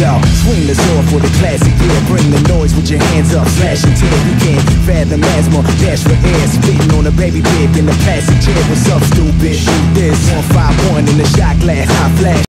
Swing the sword for the classic Yeah, Bring the noise with your hands up, slash until. You can't fathom asthma, dash for air. Spitting on a baby bib in the plastic chair. What's up, stupid? Shoot this. 151 in the shot glass, high flash.